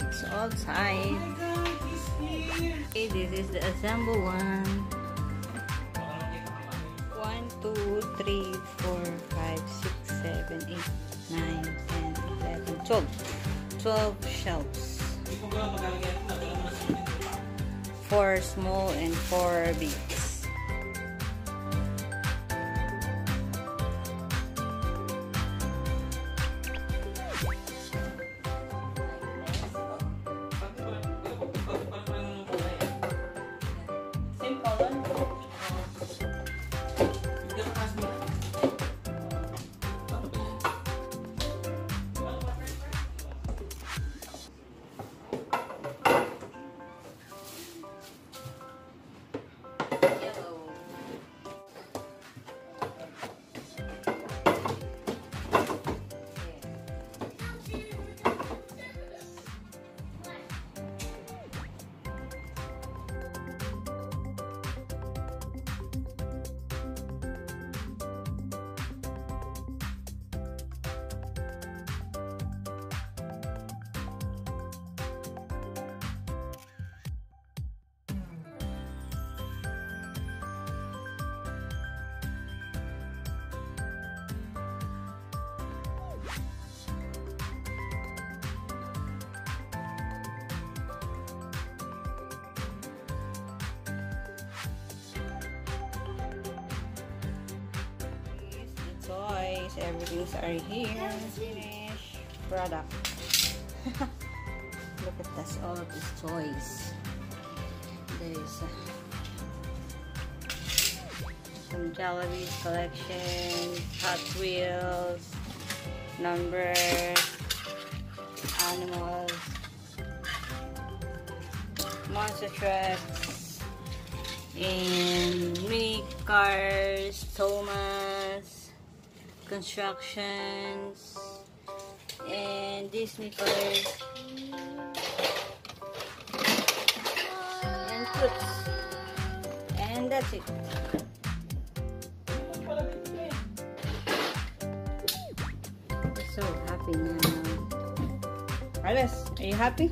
It's all tight. Okay, this is the assemble one. One, two, three, four, five, six, seven, eight, nine, ten, eleven, twelve. Twelve shelves. Four small and four big. Toys everything's are here. Finish product look at this all of these toys. There's uh, some Jollibee's collection Hot Wheels number animals monster trucks and mini cars Thomas constructions and Disney colors and fruits and that's it. So happy now. Alice are you happy